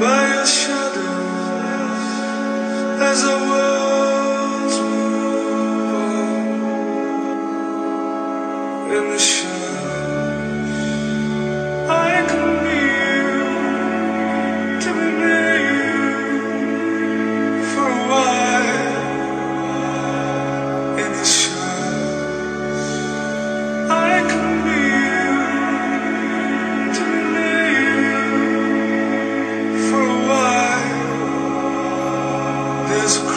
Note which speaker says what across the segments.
Speaker 1: by your shadow as I was. eyes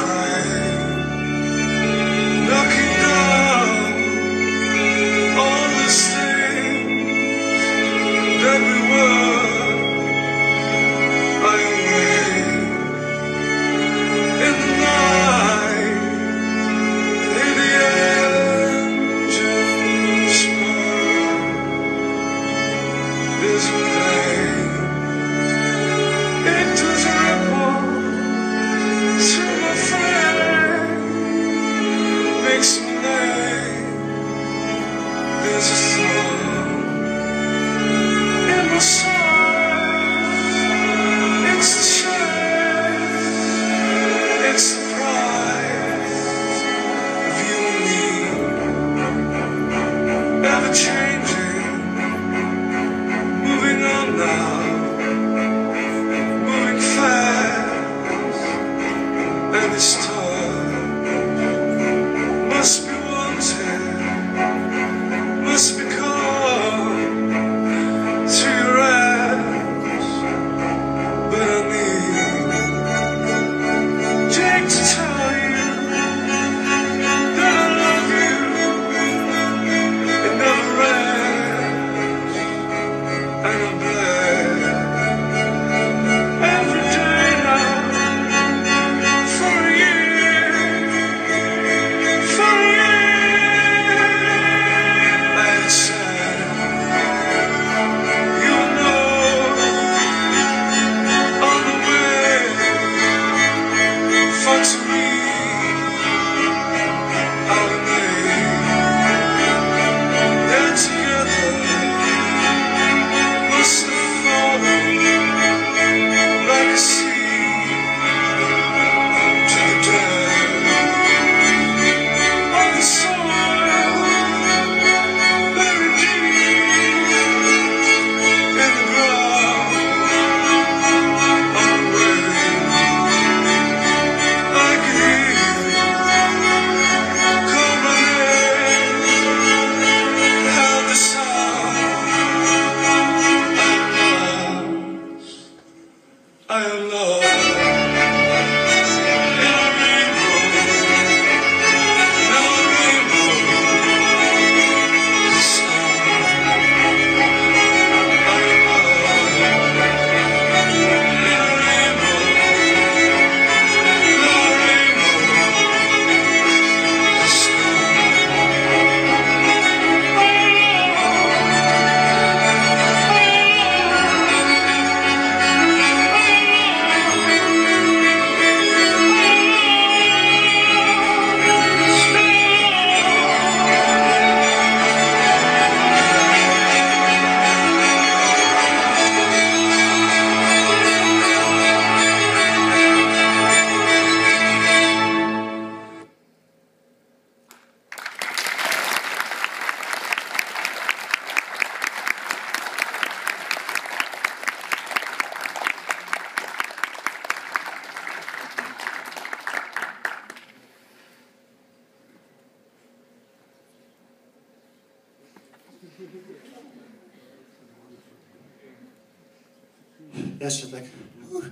Speaker 1: Ja
Speaker 2: się tak uh,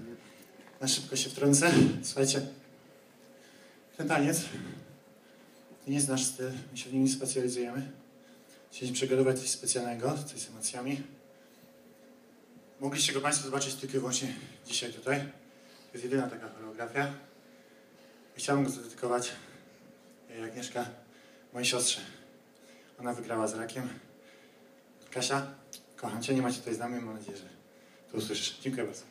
Speaker 2: na szybko się wtrącę. Słuchajcie, ten taniec nie znasz, styl, my się w nim nie specjalizujemy. Chcieliśmy przygotować coś specjalnego, coś z emocjami. Mogliście go Państwo zobaczyć tylko i wyłącznie dzisiaj tutaj. To jest jedyna taka choreografia. Chciałbym go zadedykować Agnieszka, mojej siostrze. Ona wygrała z rakiem. Kasia, kocham Cię, nie macie tutaj z nami, mam nadzieję, że to usłyszysz. Dziękuję bardzo.